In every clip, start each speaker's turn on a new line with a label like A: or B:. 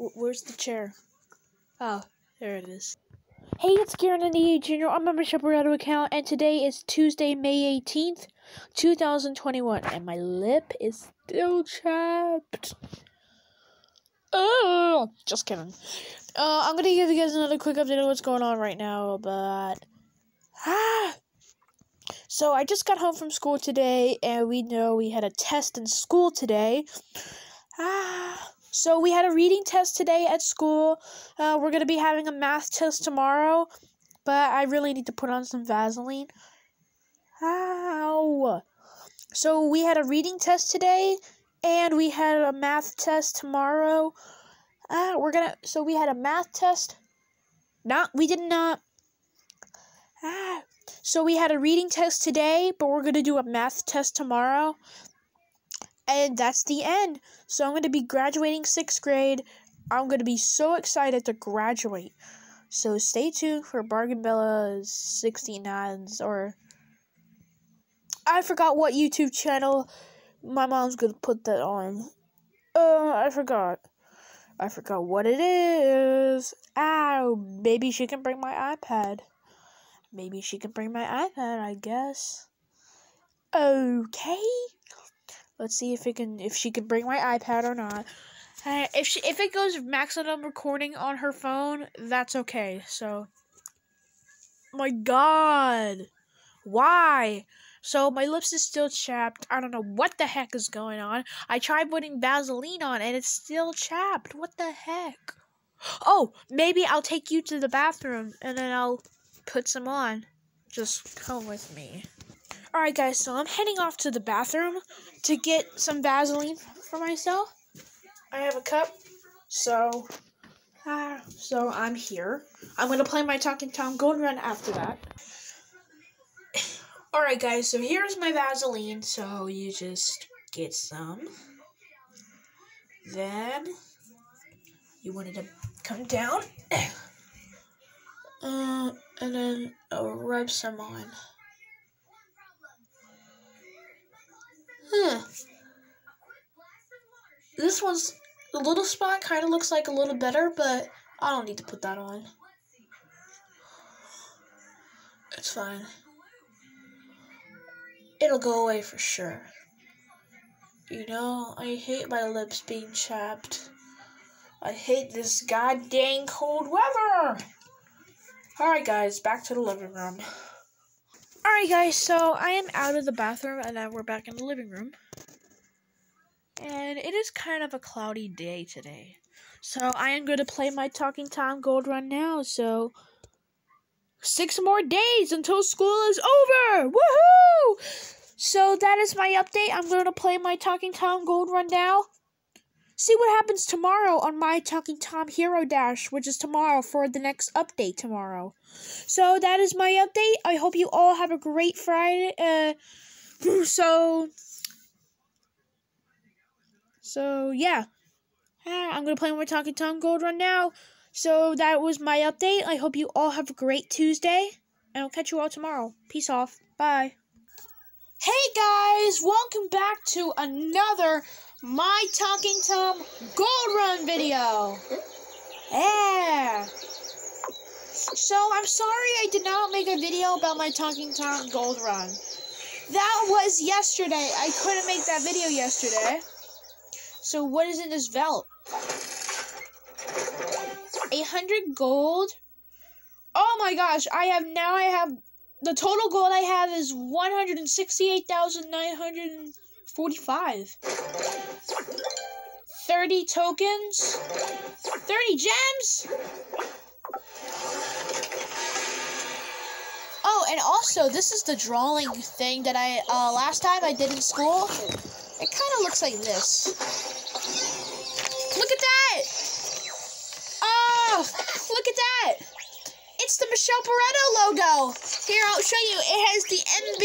A: Wh- Where's the chair? Oh, there it is. Hey, it's Kieran and the Junior on my Michelle Barreto account, and today is Tuesday, May 18th, 2021, and my lip is still chapped. Oh, just kidding. Uh, I'm gonna give you guys another quick update on what's going on right now, but ah. So I just got home from school today, and we know we had a test in school today. Ah. So we had a reading test today at school. Uh, we're gonna be having a math test tomorrow, but I really need to put on some Vaseline. Ow! So we had a reading test today, and we had a math test tomorrow. Ah, we're gonna. So we had a math test. Not we did not. Ah. So we had a reading test today, but we're gonna do a math test tomorrow. And that's the end. So I'm gonna be graduating sixth grade. I'm gonna be so excited to graduate. So stay tuned for Bargain Bella's 69s or I forgot what YouTube channel my mom's gonna put that on. Uh, I forgot. I forgot what it is. Ow, maybe she can bring my iPad. Maybe she can bring my iPad, I guess. Okay. Let's see if it can if she can bring my iPad or not. Uh, if she if it goes maximum recording on her phone, that's okay. So my god. Why? So my lips is still chapped. I don't know what the heck is going on. I tried putting Vaseline on and it's still chapped. What the heck? Oh, maybe I'll take you to the bathroom and then I'll put some on. Just come with me. Alright guys, so I'm heading off to the bathroom to get some Vaseline for myself. I have a cup, so ah, so I'm here. I'm gonna play my Talking Tom Golden Run after that. Alright guys, so here's my Vaseline, so you just get some. Then you want it to come down. Uh, and then uh, rub some on. Huh. This one's a little spot kind of looks like a little better, but I don't need to put that on. It's fine. It'll go away for sure. You know, I hate my lips being chapped. I hate this goddamn cold weather. Alright, guys, back to the living room. Alright, guys, so I am out of the bathroom and now we're back in the living room. And it is kind of a cloudy day today. So I am going to play my Talking Tom Gold Run now. So six more days until school is over. Woohoo! So that is my update. I'm going to play my Talking Tom Gold Run now. See what happens tomorrow on my Talking Tom Hero Dash, which is tomorrow for the next update tomorrow. So that is my update. I hope you all have a great Friday. Uh, so, so yeah, Ah, I'm gonna play my Talking Tom Gold Run now. So that was my update. I hope you all have a great Tuesday, and I'll catch you all tomorrow. Peace off. Bye. Hey guys, welcome back to another My Talking Tom Gold Run video. Yeah. So I'm sorry I did not make a video about my Talking Tom Gold Run. That was yesterday. I couldn't make that video yesterday. So what is in this belt? 800 gold. Oh my gosh, I have now I have the total gold I have is 168,945. 30 tokens. 30 gems. And also, this is the drawing thing that I, uh, last time I did in school. It kind of looks like this. Look at that! Oh, look at that! It's the Michelle Barreto logo. Here, I'll show you. It has the MB.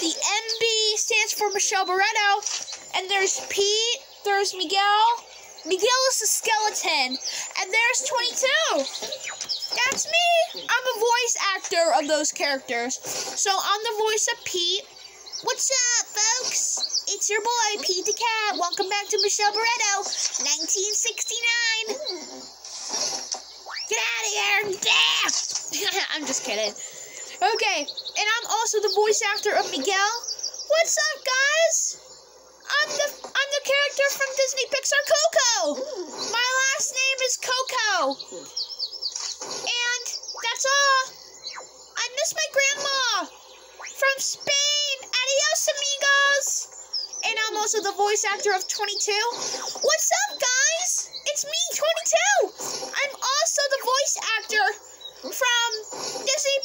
A: The MB stands for Michelle Barreto. And there's Pete. There's Miguel. Miguel is the skeleton. And there's 22. That's me. I'm a voice actor of those characters. So I'm the voice of Pete. What's up, folks? It's your boy, Pete the Cat. Welcome back to Michelle Barreto, 1969. Get out of here. damn! I'm just kidding. Okay, and I'm also the voice actor of Miguel. What's up, guys? I'm the I'm the character from Disney Pixar Coco. My last name is Coco. And that's all. I miss my grandma from Spain. Adios, amigos. And I'm also the voice actor of 22. What's up, guys? It's me, 22. I'm also the voice actor from Disney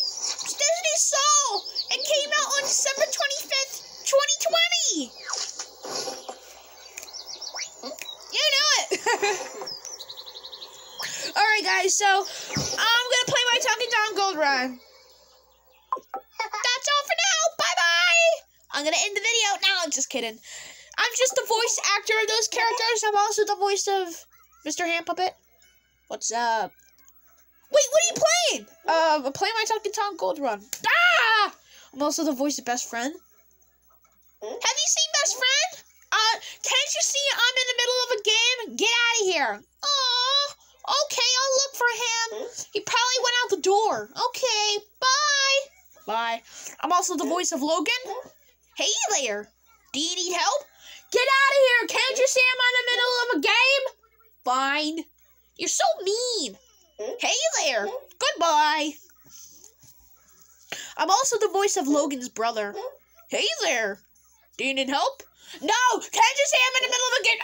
A: Disney Soul. It came out on December 25th, 2020. You know it. All right, guys. So Just. I'm just the voice actor of those characters. I'm also the voice of Mr. Hand Puppet. What's up? Wait, what are you playing? Uh, I'm playing my Talking Tom Gold Run. Ah! I'm also the voice of Best Friend. Have you seen Best Friend? Uh, can't you see I'm in the middle of a game? Get out of here. Aw, okay, I'll look for him. He probably went out the door. Okay, bye. Bye. I'm also the voice of Logan. Hey there. Do you need help? Get out of here. Can't you see I'm in the middle of a game? Fine. You're so mean. Hey there. Goodbye. I'm also the voice of Logan's brother. Hey there. Do you need help? No! Can't you see I'm in the middle of a game?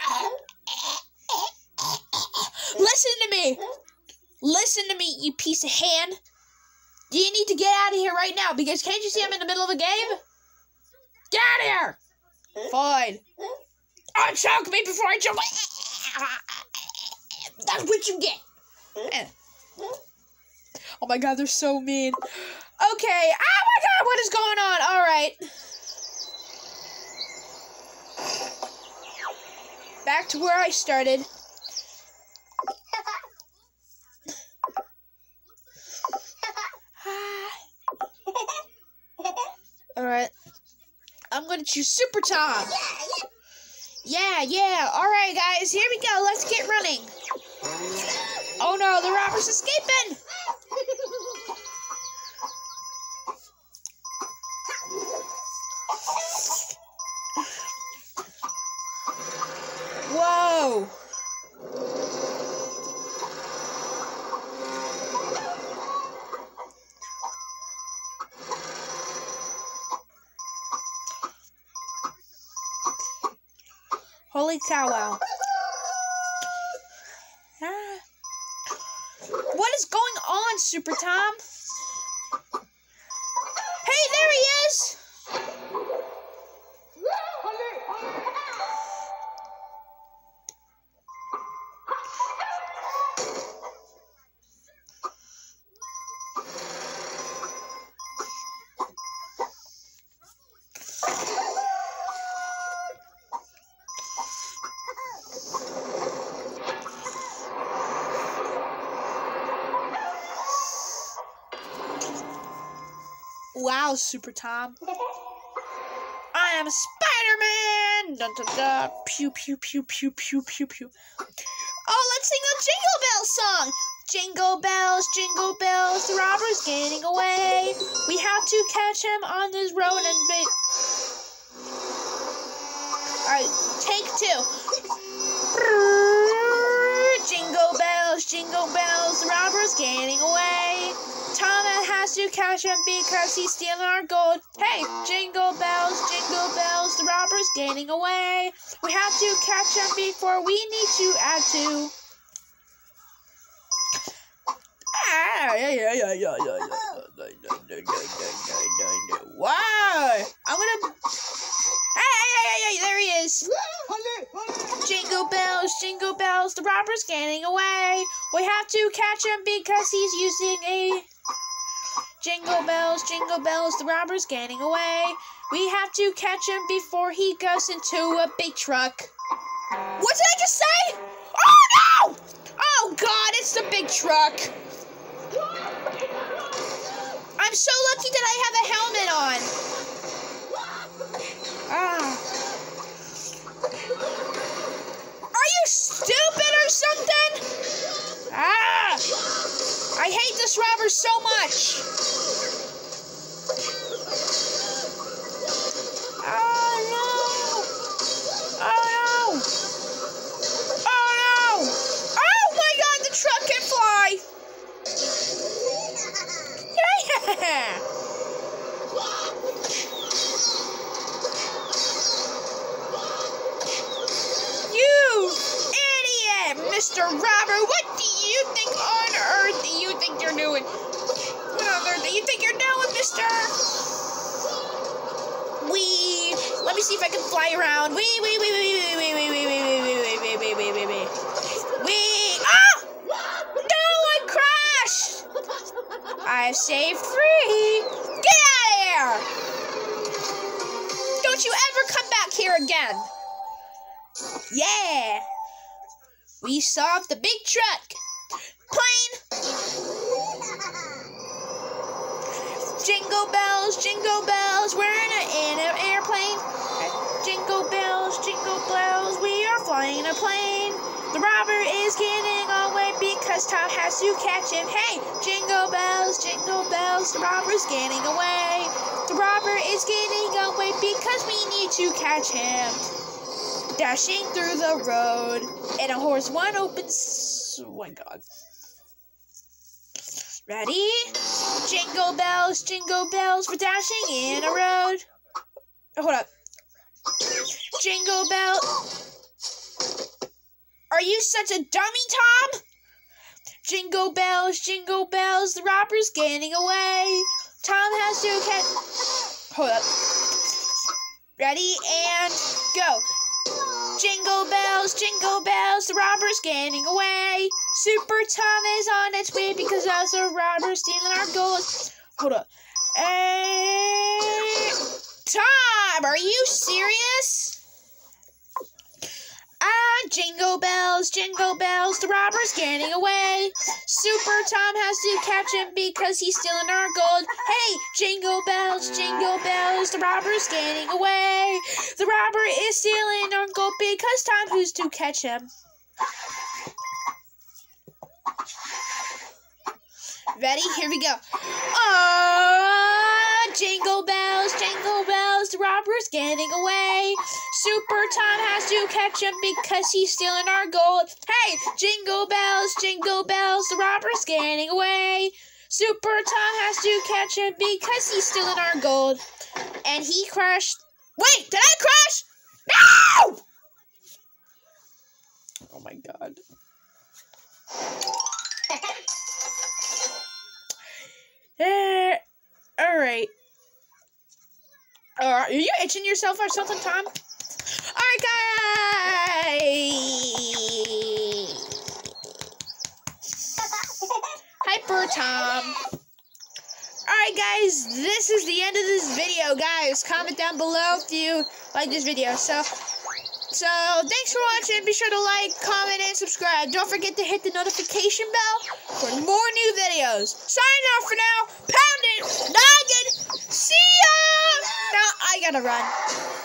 A: Listen to me! Listen to me, you piece of hand! Do you need to get out of here right now? Because can't you see I'm in the middle of a game? Get out of here! Fine. Oh, choke me before I jump. That's what you get. Oh my god, they're so mean. Okay. Oh my god, what is going on? All right. Back to where I started. All right. I'm going to choose Super Tom. Yeah, yeah. All right, guys. Here we go. Let's get running. Oh no, the robber's escaping. Whoa. Cow, wow. Ah. What is going on, Super Tom? Wow, Super Tom. I am Spider-Man! Dun dun dun. Pew pew pew pew pew pew pew. Oh, let's sing the Jingle Bell song! Jingle bells, jingle bells, the robber's getting away. We have to catch him on this road and be. Alright, take two. Jingle bells, jingle bells, the robber's getting away. Catch him because he's stealing our gold. Hey, jingle bells, jingle bells, the robber's getting away. We have to catch him before we need to add to. Ah. Wow! I'm gonna. Hey, hey, hey, hey, there he is. Jingle bells, jingle bells, the robber's getting away. We have to catch him because he's using a. Jingle bells, jingle bells, the robber's getting away. We have to catch him before he goes into a big truck. What did I just say? Oh no! Oh god, it's the big truck. I'm so lucky that I have a helmet on. Ah. Are you stupid or something? Ah! I hate this robber so much. Saved free. Get out of here! Don't you ever come back here again. Yeah. We solved the big truck. Plane. Jingle bells, jingle bells, we're in, a, in an airplane. Jingle bells, jingle bells, we are flying a plane. The robber because Tom has to catch him. Hey, jingle bells, jingle bells, the robber's getting away. The robber is getting away because we need to catch him. Dashing through the road in a horse one open. S- oh my god. Ready? Jingle bells, jingle bells, we're dashing in a road. Oh, hold up. Jingle bell. Are you such a dummy, Tom? Jingle bells, jingle bells, the robber's getting away. Tom has to catch. Hold up. Ready and go. Jingle bells, jingle bells, the robber's getting away. Super Tom is on its way because there's a robber stealing our gold. Hold up. Hey, Tom, are you serious? Jingle bells, jingle bells, the robber's getting away. Super Tom has to catch him because he's stealing our gold. Hey, jingle bells, jingle bells, the robber's getting away. The robber is stealing our gold because Tom has to catch him. Ready? Here we go. Ah, jingle bells, jingle bells, the robber's getting away. Super Tom has to catch him because he's stealing our gold. Hey, jingle bells, jingle bells, the robber's getting away. Super Tom has to catch him because he's stealing our gold. And he crashed. Wait, did I crash? No! Oh my god. Eh, all right. Are you itching yourself or something, Tom? All right, guys. Hyper Tom. All right, guys. This is the end of this video, guys. Comment down below if you like this video. So. So, thanks for watching. Be sure to like, comment, and subscribe. Don't forget to hit the notification bell for more new videos. Sign off for now. Pound it. Noggin. I gotta run.